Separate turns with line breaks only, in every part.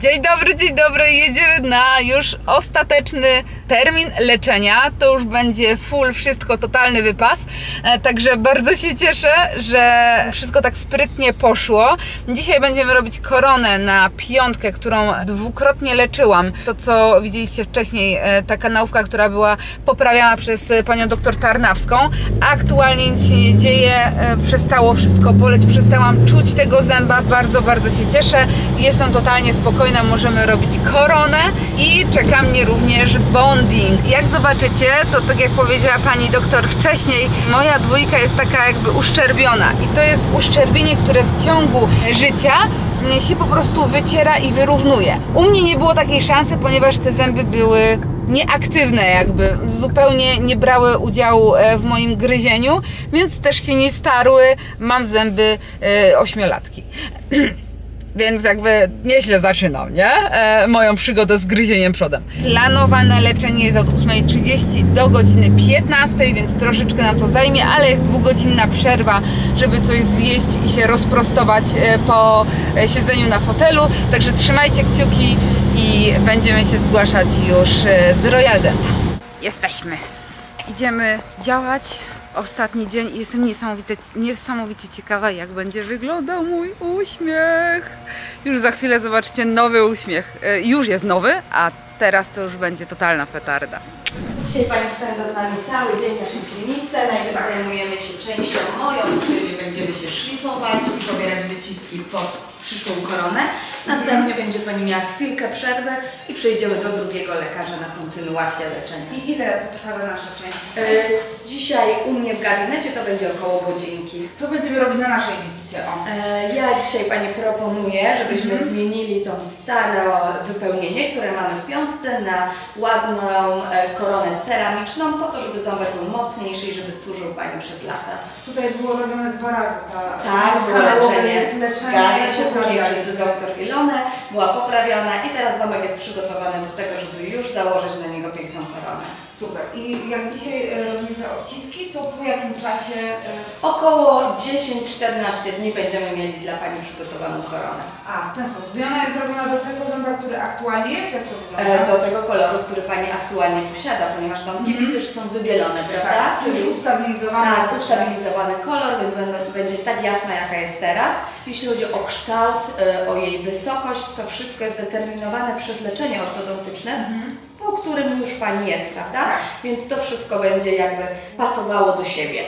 Dzień dobry, dzień dobry. Jedziemy na już ostateczny termin leczenia. To już będzie full, wszystko, totalny wypas. E, Także bardzo się cieszę, że wszystko tak sprytnie poszło. Dzisiaj będziemy robić koronę na piątkę, którą dwukrotnie leczyłam. To, co widzieliście wcześniej, e, ta kanałka, która była poprawiana przez e, panią doktor Tarnawską. Aktualnie nic się nie dzieje, przestało wszystko boleć, przestałam czuć tego zęba. Bardzo, bardzo się cieszę. Jestem totalnie spokojna, możemy robić koronę i czeka mnie również bonding. Jak zobaczycie, to tak jak powiedziała pani doktor wcześniej, moja dwójka jest taka jakby uszczerbiona i to jest uszczerbienie, które w ciągu życia się po prostu wyciera i wyrównuje. U mnie nie było takiej szansy, ponieważ te zęby były nieaktywne jakby, zupełnie nie brały udziału e, w moim gryzieniu, więc też się nie starły, mam zęby e, ośmiolatki. Więc jakby nieźle zaczynam, nie? E, moją przygodę z gryzieniem przodem. Planowane leczenie jest od 8.30 do godziny 15, więc troszeczkę nam to zajmie, ale jest dwugodzinna przerwa, żeby coś zjeść i się rozprostować e, po e, siedzeniu na fotelu. Także trzymajcie kciuki i będziemy się zgłaszać już e, z Royal Dental. Jesteśmy. Idziemy działać. Ostatni dzień i jestem niesamowite, niesamowicie ciekawa, jak będzie wyglądał mój uśmiech. Już za chwilę zobaczycie nowy uśmiech. E, Już jest nowy, a teraz to już będzie totalna petarda.
Dzisiaj Pani spędza z nami cały dzień w naszej klinice. Najpierw zajmujemy się częścią moją, czyli będziemy się szlifować i pobierać wyciski pod przyszłą koronę. Następnie będzie Pani miała chwilkę przerwy i przejdziemy do drugiego lekarza na kontynuację leczenia.
I ile potrwa nasza część?
E, Dzisiaj u mnie w gabinecie to będzie około godzinki.
Co będziemy robić na naszej wizycie? O.
E, Ja dzisiaj Pani proponuję, żebyśmy zmienili tą stare wypełnienie, które mamy w piątce, na ładną e, koronę ceramiczną, po to, żeby ząbek był mocniejszy i żeby służył Pani przez lata.
Tutaj było robione dwa razy ta
Tak, było leczenie.
leczenie
Zgadza się, później przez doktor Ilonę była poprawiona i teraz ząbek jest przygotowany do tego, żeby już założyć na niego piękną koronę.
Super. I jak dzisiaj e, robimy te odciski, to po jakim czasie... e,
Około 10-14 dni będziemy mieli dla Pani przygotowaną koronę.
A, w ten sposób. I ona jest zrobiona do tego zęba, który aktualnie jest? Jak to wygląda?
E, do tego koloru, który Pani aktualnie posiada, ponieważ ząbki
Mhm.
też są wybielone, prawda?
Tak, już ustabilizowana.
Tak, ustabilizowany kolor, więc będzie tak jasna, jaka jest teraz. Jeśli chodzi o kształt, e, o jej wysokość, to wszystko jest determinowane przez leczenie ortodontyczne,
Mhm.
po którym już Pani jest, prawda?
Tak.
Więc to wszystko będzie jakby pasowało do siebie.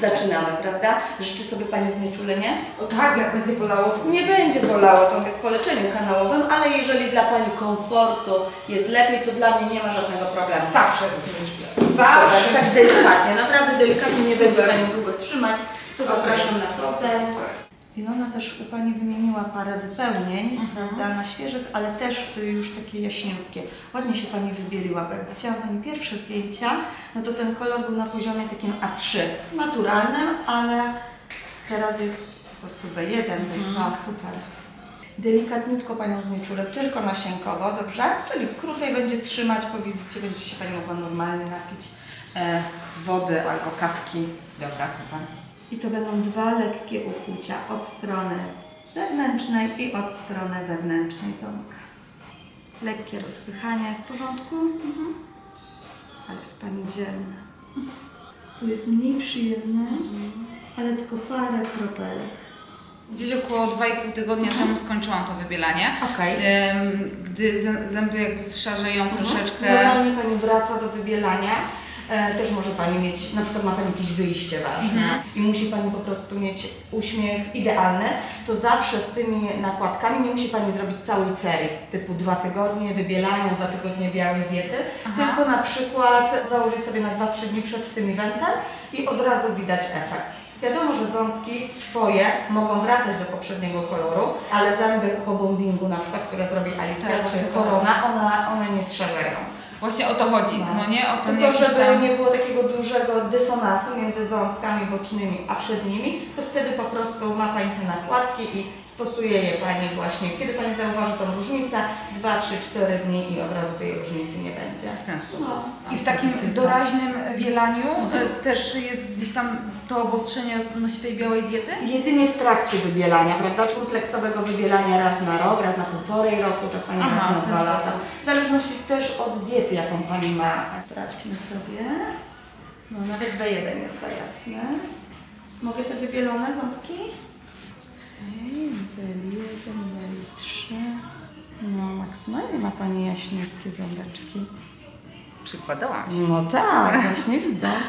Zaczynamy, prawda? Życzy sobie Pani znieczulenie?
O tak, jak będzie bolało, to
Nie będzie bolało, ząb jest po leczeniu kanałowym, ale jeżeli dla Pani komfortu jest lepiej, to dla mnie nie ma żadnego problemu.
zawsze jest znieczulenie.
Super, tak delikatnie, naprawdę delikatnie, nie będzie Pani długo trzymać, to zapraszam na fotel. Ilona też u Pani wymieniła parę wypełnień,
Mhm.
prawda, na świeżych, ale też y, już takie jaśniutkie. Ładnie się Pani wybieliła, bo jak widziała Pani pierwsze zdjęcia, no to ten kolor był na poziomie takim A3, naturalnym, ale teraz jest po prostu B1, B2, super. Delikatniutko Panią znieczulę, tylko nasienkowo, dobrze? Czyli krócej będzie trzymać, po wizycie będzie się Pani mogła normalnie napić e, wody albo kawki.
Dobra, super.
I to będą dwa lekkie ukłucia od strony zewnętrznej i od strony wewnętrznej ząbka. Lekkie rozpychanie w porządku, ale jest Pani dzielna. Tu jest mniej przyjemne, ale tylko parę kropelek.
Gdzieś około 2,5 tygodnia temu skończyłam to wybielanie. Em, Gdy zę- zęby jakby zszarzeją troszeczkę.
Normalnie Pani wraca do wybielania. E, też może Pani mieć, na przykład ma Pani jakieś wyjście ważne
Mhm.
i musi Pani po prostu mieć uśmiech idealny, to zawsze z tymi nakładkami nie musi Pani zrobić całej serii, typu dwa tygodnie wybielania, dwa tygodnie białej diety,
Aha.
tylko na przykład założyć sobie na 2-3 dni przed tym eventem i od razu widać efekt. Wiadomo, że ząbki swoje mogą wracać do poprzedniego koloru, ale zęby po bondingu na przykład, które zrobi Alicja
Tak,
czy korona, ona, one nie zszarzeją.
Właśnie o to chodzi,
No.
no, nie? O ten
Tylko żeby
tam...
nie było takiego dużego dysonansu między ząbkami bocznymi a przednimi, to wtedy po prostu ma Pani te nakładki i stosuje je Pani właśnie. Kiedy Pani zauważy tą różnicę, 2, 3, 4 dni i od razu tej różnicy nie będzie.
W ten sposób.
No.
I w takim doraźnym wielaniu e, też jest gdzieś tam to obostrzenie odnośnie tej białej diety?
Jedynie w trakcie wybielania, prawda? Kompleksowego wybielania raz na rok, raz na półtorej roku, czasami
Aha,
raz na dwa lata. W zależności też od diety, jaką Pani ma. Sprawdźmy sobie. No nawet B1 jest za jasne. Mogę te wybielone ząbki? Okej, B1, B3. No maksymalnie ma Pani jaśniutkie ząbeczki.
Przykładałam się.
No tak, właśnie widać.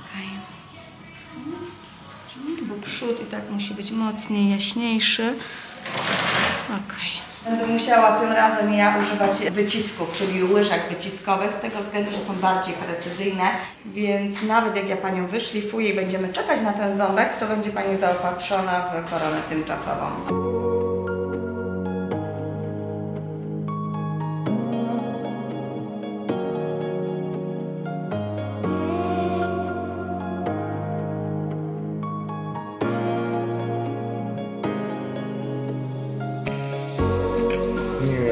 Okej. Bo przód i tak musi być mocniej, jaśniejszy. Okej. Będę musiała tym razem ja używać wycisków, czyli łyżek wyciskowych, z tego względu, że są bardziej precyzyjne, więc nawet jak ja Panią wyszlifuję i będziemy czekać na ten ząbek, to będzie Pani zaopatrzona w koronę tymczasową.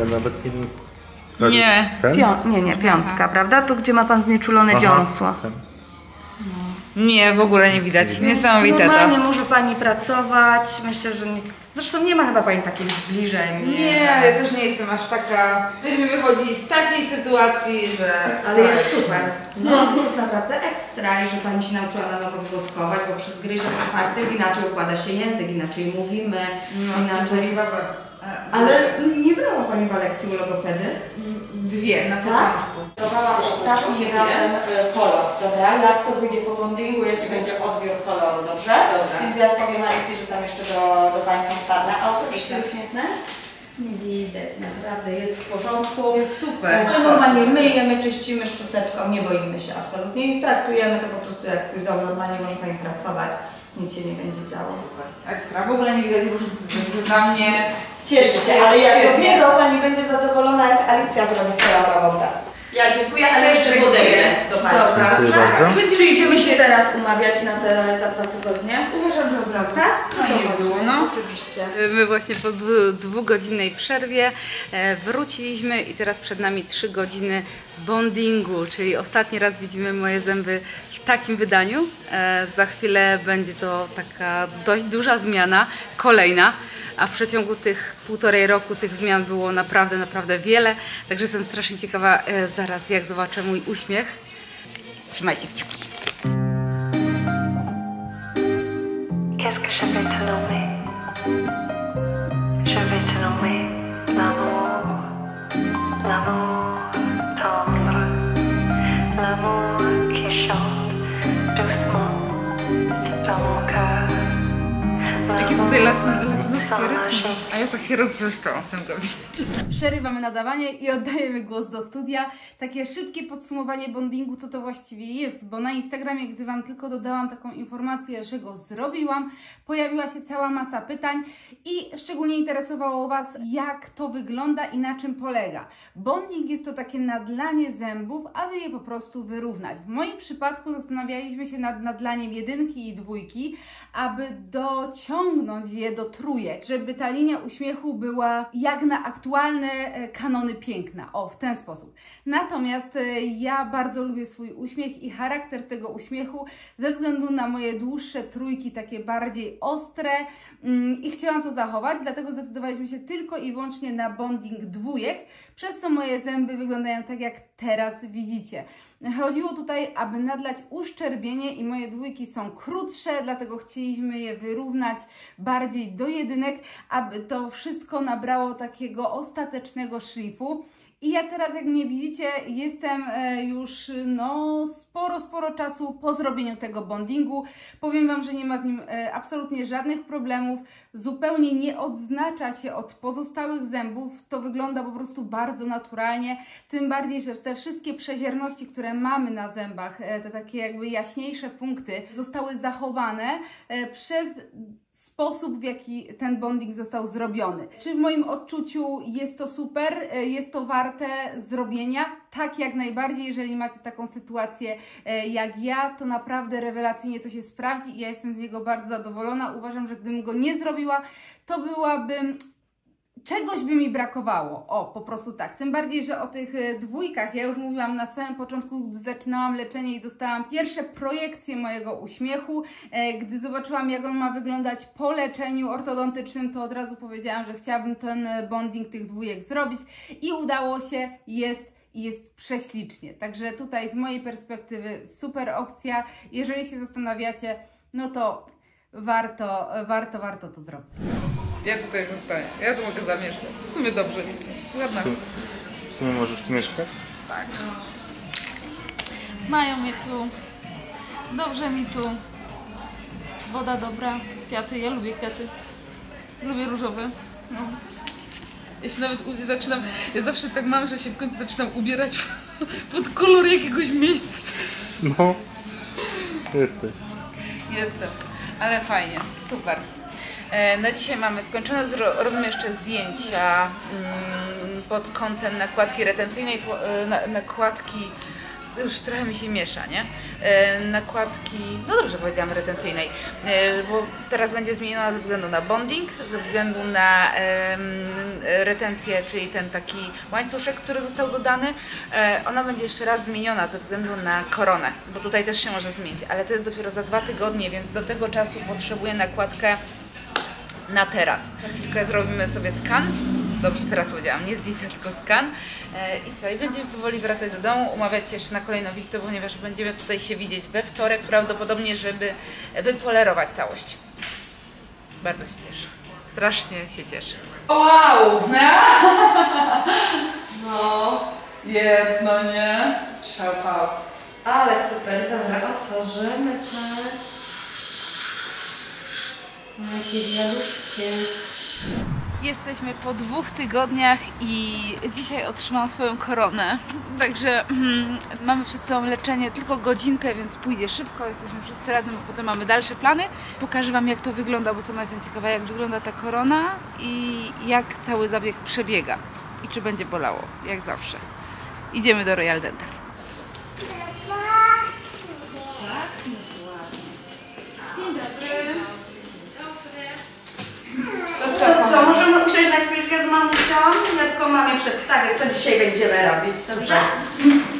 Ja nawet nie wiem.
Nie.
Ten?
Pią- nie, nie, piątka, prawda? Tu, gdzie ma Pan znieczulone
Aha,
dziąsło.
Ten.
Nie, w ogóle nie widać. Niesamowite
Normalnie
to.
może Pani pracować. Myślę, że nie... zresztą nie ma chyba Pani takich zbliżeń.
Nie, ja też nie jestem aż taka. Myśmy wychodzili z takiej sytuacji, że.
Ale jest super. No, jest naprawdę ekstra i że Pani się nauczyła na nowo zgłoskować, bo przez gryzień otwartym inaczej układa się język, inaczej mówimy,
No,
inaczej...
inaczej.
Ale nie brała Pani chyba lekcji u logopedy?
Dwie na
Tak?
początku.
Próbowałam ostatnim razem e, kolor, dobra? Jak to wyjdzie po bondingu, jaki będzie odbiór koloru, dobrze?
Dobra.
Więc ja powiem Alicji, że tam jeszcze do, do Państwa wpadnę. A oczywiście świetne? Nie widać, naprawdę, jest w porządku.
Jest super.
My normalnie myjemy, czyścimy szczoteczką, nie boimy się absolutnie i traktujemy to po prostu jak swój dom. Normalnie może Pani pracować, nic się nie będzie działo.
Super. Ekstra. W ogóle nie widać różnicy. Dla mnie
Cieszę się, ale jak
Świetnie.
dopiero Pani będzie zadowolona, jak Alicja zrobi swoją robotę. Ja dziękuję, ale jeszcze podejdę do Państwa.
Dobra.
Dziękuję
dobrze?
bardzo.
Będziemy
Czy idziemy się teraz umawiać na te za dwa tygodnie?
Uważam, że od razu.
Tak? To
by było,
chodźmy,
no.
Oczywiście.
My właśnie po dwu- dwugodzinnej przerwie e, wróciliśmy i teraz przed nami trzy godziny bondingu, czyli ostatni raz widzimy moje zęby takim wydaniu. E, Za chwilę będzie to taka dość duża zmiana, kolejna. A w przeciągu tych półtorej roku tych zmian było naprawdę, naprawdę wiele. Także jestem strasznie ciekawa e, zaraz, jak zobaczę mój uśmiech. Trzymajcie kciuki.
Qu'est-ce que je vais te nommer
Jaki tutaj latyn, latynoski
sans
rytm, a ja tak się rozbłyszczałam w tym gabinecie. Przerywamy nadawanie i oddajemy głos do studia. Takie szybkie podsumowanie bondingu, co to właściwie jest, bo na Instagramie, gdy Wam tylko dodałam taką informację, że go zrobiłam, pojawiła się cała masa pytań i szczególnie interesowało Was, jak to wygląda i na czym polega. Bonding jest to takie nadlanie zębów, aby je po prostu wyrównać. W moim przypadku zastanawialiśmy się nad nadlaniem jedynki i dwójki, aby dociągnąć je do trójek, żeby ta linia uśmiechu była jak na aktualne e, kanony piękna. O, w ten sposób. Natomiast e, ja bardzo lubię swój uśmiech i charakter tego uśmiechu ze względu na moje dłuższe trójki, takie bardziej ostre mm, i chciałam to zachować, dlatego zdecydowaliśmy się tylko i wyłącznie na bonding dwójek, przez co moje zęby wyglądają tak jak teraz widzicie. Chodziło tutaj, aby nadlać uszczerbienie i moje dwójki są krótsze, dlatego chcieliśmy je wyrównać bardziej do jedynek, aby to wszystko nabrało takiego ostatecznego szlifu. I ja teraz, jak mnie widzicie, jestem e, już no sporo, sporo czasu po zrobieniu tego bondingu. Powiem Wam, że nie ma z nim e, absolutnie żadnych problemów. Zupełnie nie odznacza się od pozostałych zębów. To wygląda po prostu bardzo naturalnie. Tym bardziej, że te wszystkie przezierności, które mamy na zębach, e, te takie jakby jaśniejsze punkty, zostały zachowane przez sposób, w jaki ten bonding został zrobiony. Czy w moim odczuciu jest to super, e, jest to warte zrobienia? Tak, jak najbardziej. Jeżeli macie taką sytuację e, jak ja, to naprawdę rewelacyjnie to się sprawdzi i ja jestem z niego bardzo zadowolona. Uważam, że gdybym go nie zrobiła, to byłabym
czegoś by mi brakowało. O, po prostu tak. Tym bardziej, że o tych e, dwójkach ja już mówiłam na samym początku, gdy zaczynałam leczenie i dostałam pierwsze projekcje mojego uśmiechu. E, Gdy zobaczyłam, jak on ma wyglądać po leczeniu ortodontycznym, to od razu powiedziałam, że chciałabym ten bonding tych dwójek zrobić i udało się. Jest i jest prześlicznie. Także tutaj z mojej perspektywy super opcja. Jeżeli się zastanawiacie, no to warto, warto, warto to zrobić.
Ja tutaj zostaję. Ja tu mogę zamieszkać. W sumie dobrze mi.
W
Ładna.
sumie, w sumie możesz tu mieszkać?
Tak.
Znają mnie tu. Dobrze mi tu. Woda dobra, kwiaty, ja lubię kwiaty. Lubię różowe. No. Ja się nawet zaczynam, ja zawsze tak mam, że się w końcu zaczynam ubierać pod kolor jakiegoś miejsca.
No, jesteś.
Jestem, ale fajnie, super. E, Na dzisiaj mamy skończone, robimy jeszcze zdjęcia mm, pod kątem nakładki retencyjnej, e, na- nakładki, już trochę mi się miesza, nie? E, Nakładki, no dobrze powiedziałam, retencyjnej, bo teraz będzie zmieniona ze względu na bonding, ze względu na retencję, czyli ten taki łańcuszek, który został dodany. Ona będzie jeszcze raz zmieniona ze względu na koronę, bo tutaj też się może zmienić, ale to jest dopiero za dwa tygodnie, więc do tego czasu potrzebuję nakładkę na teraz. Za chwilkę zrobimy sobie skan. Dobrze, teraz powiedziałam, nie zdjęcia, tylko skan. E, I co? I będziemy powoli wracać do domu, umawiać się jeszcze na kolejną wizytę, ponieważ będziemy tutaj się widzieć we wtorek, prawdopodobnie, żeby wypolerować całość. Bardzo się cieszę. Strasznie się cieszę. Wow! No, jest, no nie? Szapał. Ale super, dobra, otworzymy tak. Jesteśmy po dwóch tygodniach i dzisiaj otrzymałam swoją koronę. Także mm, mamy przed sobą leczenie tylko godzinkę, więc pójdzie szybko. Jesteśmy wszyscy razem, bo potem mamy dalsze plany. Pokażę Wam jak to wygląda, bo sama jestem ciekawa jak wygląda ta korona i jak cały zabieg przebiega. I czy będzie bolało, jak zawsze. Idziemy do Royal Dental. To
usiąść na chwilkę z mamusią? Tylko mamie przedstawię, co dzisiaj będziemy robić, dobrze?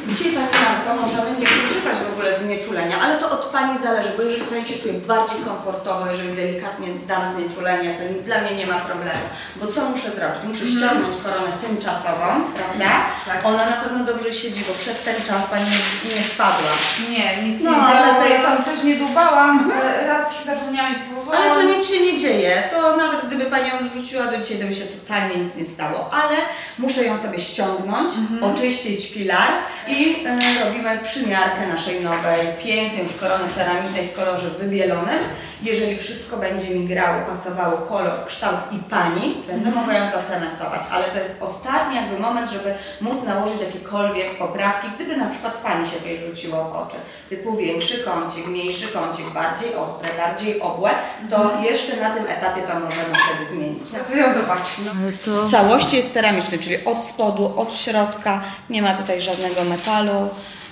Dzisiaj Pani Marto, możemy nie używać w ogóle znieczulenia, ale to od Pani zależy, bo jeżeli Pani się czuje bardziej komfortowo, jeżeli delikatnie dam znieczulenie, to dla mnie nie ma problemu. Bo co muszę zrobić? Muszę ściągnąć koronę tymczasową, prawda?
Tak.
Ona na pewno dobrze siedzi, bo przez ten czas Pani nie, nie spadła.
Nie, nic
No,
nie działo, ja tam też nie dubałam, e, raz się zapomniałam i.
Ale to nic się nie dzieje. To nawet gdyby Pani ją rzuciła do dzisiaj, to by się totalnie nic nie stało. Ale muszę ją sobie ściągnąć, oczyścić filar i e, robimy przymiarkę naszej nowej, pięknej już korony ceramicznej w kolorze wybielonym. Jeżeli wszystko będzie mi grało, pasowało kolor, kształt i Pani, będę mogła ją zacementować. Ale to jest ostatni jakby moment, żeby móc nałożyć jakiekolwiek poprawki, gdyby na przykład Pani się coś rzuciło w oczy. Typu większy kącik, mniejszy kącik, bardziej ostre, bardziej obłe, to jeszcze na tym etapie to możemy wtedy zmienić.
Chcę ją zobaczyć.
W całości jest ceramiczny, czyli od spodu, od środka, nie ma tutaj żadnego metalu.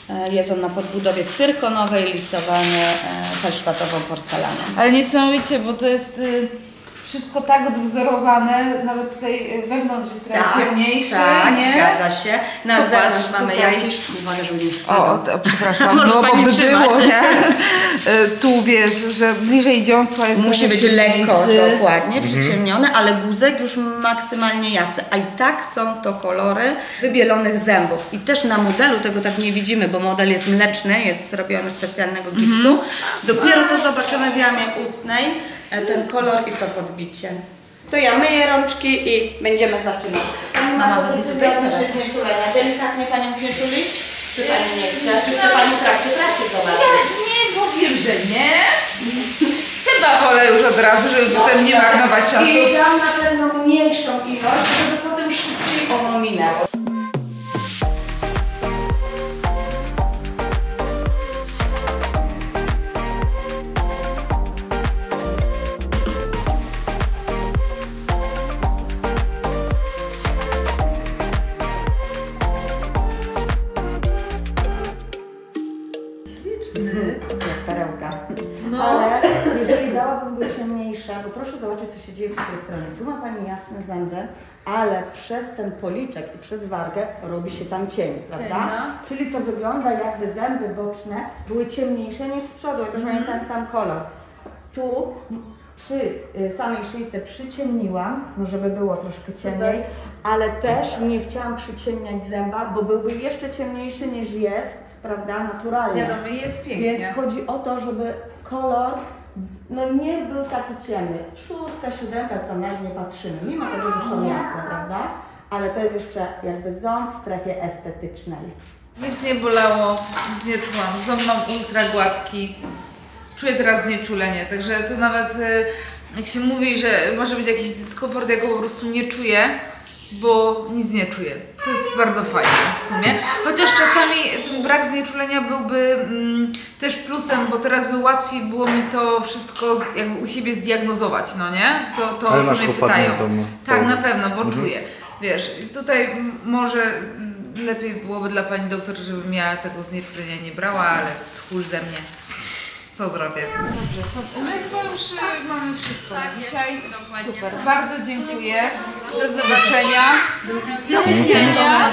E, Jest on na podbudowie cyrkonowej, licowany felszpatową porcelaną.
Ale niesamowicie, bo to jest y, wszystko tak odwzorowane, nawet tutaj y, wewnątrz jest trochę ciemniejsze,
tak,
nie?
zgadza się. Na
Popatrz
zewnątrz mamy
tutaj.
jaśniejszy, uwaga, żeby nie
O,
spadł.
o, to, przepraszam, no bo by
trzymać.
było, nie? Y, Tu wiesz, że bliżej dziąsła jest
Musi być lekko, dokładnie, przyciemnione, ale guzek już maksymalnie jasny. A i tak są to kolory wybielonych zębów. I też na modelu tego tak nie widzimy, bo model jest mleczny, jest zrobiony z specjalnego gipsu. Dopiero to zobaczymy w jamie ustnej, e, ten kolor i to podbicie. To ja myję rączki i będziemy zaczynać. Pani ma
Mama, będzie zaczynać.
znieczulenia. Delikatnie Panią znieczulić? Czy Pani nie chce? Czy chce Pani w trakcie pracy zobaczyć?
Nie, powiem, że nie. Chyba wolę już od razu, żeby potem nie marnować czasu.
I dam na pewno mniejszą ilość, żeby potem szybciej ono minęło. Przez ten policzek i przez wargę robi się tam cień, prawda?
no.
Czyli to wygląda jakby zęby boczne były ciemniejsze niż z przodu, chociaż mają ten sam kolor. Tu przy y, samej szyjce przyciemniłam, no żeby było troszkę ciemniej, ale też nie chciałam przyciemniać zęba, bo byłby jeszcze ciemniejszy niż jest, prawda, naturalnie.
Wiadomo, jest pięknie.
Więc chodzi o to, żeby kolor no nie był taki ciemny. Szóstka, siódemka, to nawet nie patrzymy, mimo tego, że są jasne, prawda? Ale to jest jeszcze jakby ząb w strefie estetycznej.
Nic nie bolało, nic nie czułam. Ząb mam ultra gładki. Czuję teraz znieczulenie, także to nawet y, jak się mówi, że może być jakiś dyskomfort, ja go po prostu nie czuję, bo nic nie czuję. Co jest bardzo fajne w sumie. Chociaż czasami ten brak znieczulenia byłby mm, też plusem, bo teraz by łatwiej było mi to wszystko z, jakby u siebie zdiagnozować, no nie? To, to
Ale
co mnie pytają.
opadniętą
Tak, na pewno, bo
Mhm.
czuję. Wiesz, tutaj może lepiej byłoby dla pani doktor, żeby miała tego znieczulenia nie brała, ale tchórz ze mnie. Co zrobię? Dobrze, to my chyba już y, mamy wszystko na dzisiaj. Super, bardzo dziękuję. Do zobaczenia. Do widzenia.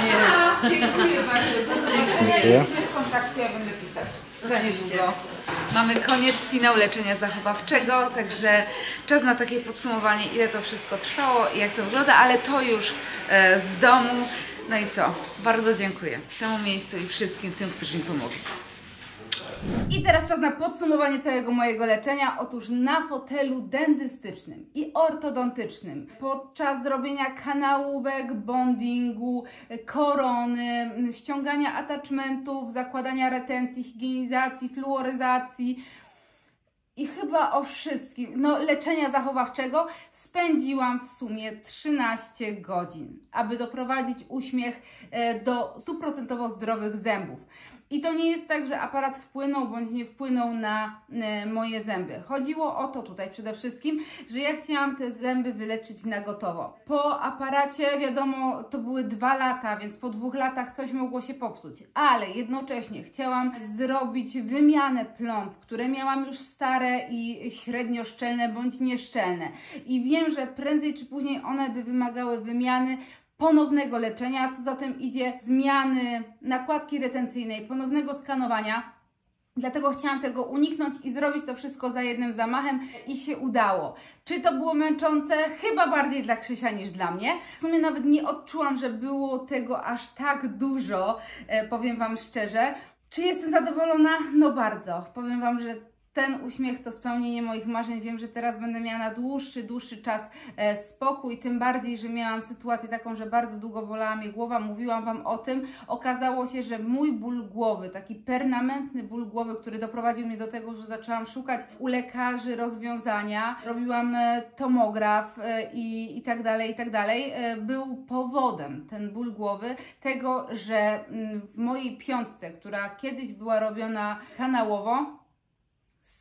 Dziękuję bardzo. Do zobaczenia.
Dziękuję.
Jesteśmy w kontakcie, ja będę pisać za niedługo. Mamy koniec, finał leczenia zachowawczego, także czas na takie podsumowanie, ile to wszystko trwało i jak to wygląda, ale to już e, z domu. No i co? Bardzo dziękuję temu miejscu i wszystkim tym, którzy mi pomogli.
I teraz czas na podsumowanie całego mojego leczenia. Otóż na fotelu dentystycznym i ortodontycznym podczas zrobienia kanałówek, bondingu, korony, ściągania attachmentów, zakładania retencji, higienizacji, fluoryzacji i chyba o wszystkim, no leczenia zachowawczego spędziłam w sumie 13 godzin, aby doprowadzić uśmiech e, do stuprocentowo zdrowych zębów. I to nie jest tak, że aparat wpłynął bądź nie wpłynął na e, moje zęby. Chodziło o to tutaj przede wszystkim, że ja chciałam te zęby wyleczyć na gotowo. Po aparacie, wiadomo, to były dwa lata, więc po dwóch latach coś mogło się popsuć, ale jednocześnie chciałam zrobić wymianę plomb, które miałam już stare i średnio szczelne bądź nieszczelne. I wiem, że prędzej czy później one by wymagały wymiany ponownego leczenia, co za tym idzie zmiany nakładki retencyjnej, ponownego skanowania. Dlatego chciałam tego uniknąć i zrobić to wszystko za jednym zamachem i się udało. Czy to było męczące? Chyba bardziej dla Krzysia niż dla mnie. W sumie nawet nie odczułam, że było tego aż tak dużo, e, powiem Wam szczerze. Czy jestem zadowolona? No bardzo. Powiem Wam, że ten uśmiech to spełnienie moich marzeń. Wiem, że teraz będę miała na dłuższy, dłuższy czas e, spokój, tym bardziej, że miałam sytuację taką, że bardzo długo bolała mnie głowa, mówiłam Wam o tym. Okazało się, że mój ból głowy, taki permanentny ból głowy, który doprowadził mnie do tego, że zaczęłam szukać u lekarzy rozwiązania, robiłam e, tomograf e, i, i tak dalej, i tak dalej, był powodem ten ból głowy tego, że mm, w mojej piątce, która kiedyś była robiona kanałowo,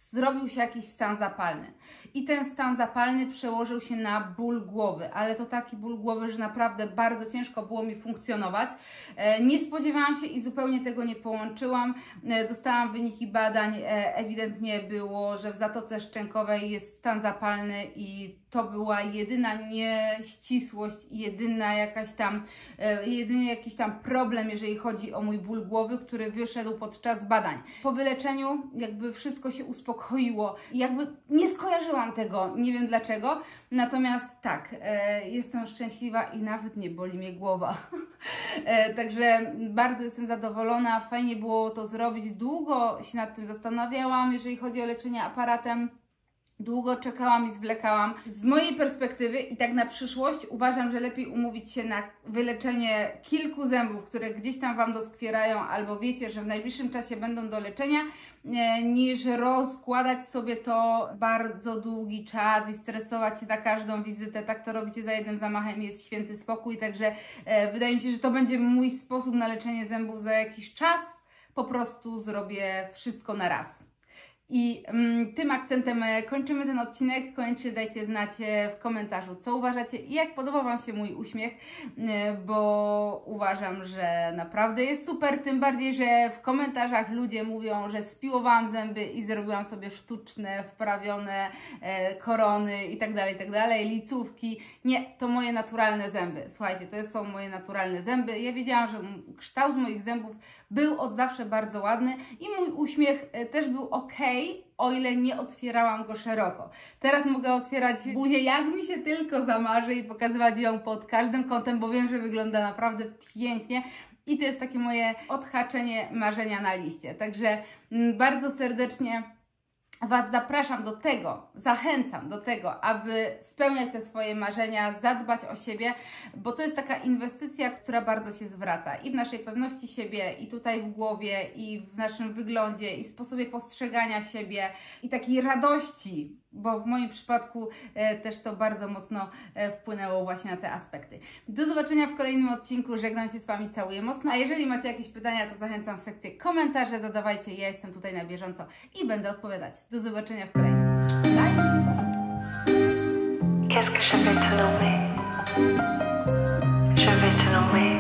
zrobił się jakiś stan zapalny. I ten stan zapalny przełożył się na ból głowy, ale to taki ból głowy, że naprawdę bardzo ciężko było mi funkcjonować. E, nie spodziewałam się i zupełnie tego nie połączyłam. E, dostałam wyniki badań, e, ewidentnie było, że w Zatoce Szczękowej jest stan zapalny i to była jedyna nieścisłość jedyna jakaś tam, e, jedyny jakiś tam problem, jeżeli chodzi o mój ból głowy, który wyszedł podczas badań. Po wyleczeniu jakby wszystko się uspokoiło jakby nie skojarzyłam tego, nie wiem dlaczego, natomiast tak, e, jestem szczęśliwa i nawet nie boli mnie głowa. e, także bardzo jestem zadowolona, fajnie było to zrobić, długo się nad tym zastanawiałam, jeżeli chodzi o leczenie aparatem. Długo czekałam i zwlekałam. Z mojej perspektywy i tak na przyszłość uważam, że lepiej umówić się na wyleczenie kilku zębów, które gdzieś tam Wam doskwierają, albo wiecie, że w najbliższym czasie będą do leczenia, e, niż rozkładać sobie to bardzo długi czas i stresować się na każdą wizytę. Tak to robicie za jednym zamachem, jest święty spokój. Także e, wydaje mi się, że to będzie mój sposób na leczenie zębów za jakiś czas. Po prostu zrobię wszystko na raz. I mm, tym akcentem e, kończymy ten odcinek. Koniecznie dajcie znać e, w komentarzu, co uważacie i jak podoba Wam się mój uśmiech, e, bo uważam, że naprawdę jest super. Tym bardziej, że w komentarzach ludzie mówią, że spiłowałam zęby i zrobiłam sobie sztuczne, wprawione korony i tak dalej, i tak licówki. Nie, to moje naturalne zęby. Słuchajcie, to są moje naturalne zęby. Ja wiedziałam, że kształt moich zębów był od zawsze bardzo ładny i mój uśmiech e, też był ok, o ile nie otwierałam go szeroko. Teraz mogę otwierać buzię jak mi się tylko zamarzy i pokazywać ją pod każdym kątem, bo wiem, że wygląda naprawdę pięknie. I to jest takie moje odhaczenie marzenia na liście. Także mm, bardzo serdecznie Was zapraszam do tego, zachęcam do tego, aby spełniać te swoje marzenia, zadbać o siebie, bo to jest taka inwestycja, która bardzo się zwraca i w naszej pewności siebie, i tutaj w głowie, i w naszym wyglądzie, i sposobie postrzegania siebie, i takiej radości, bo w moim przypadku e, też to bardzo mocno e, wpłynęło właśnie na te aspekty. Do zobaczenia w kolejnym odcinku. Żegnam się z Wami, całuję mocno. A jeżeli macie jakieś pytania, to zachęcam w sekcję komentarze, zadawajcie. Ja jestem tutaj na bieżąco i będę odpowiadać. Do zobaczenia w kolejnym. Bye!
Qu'est-ce que je vais te nommer Je vais te nommer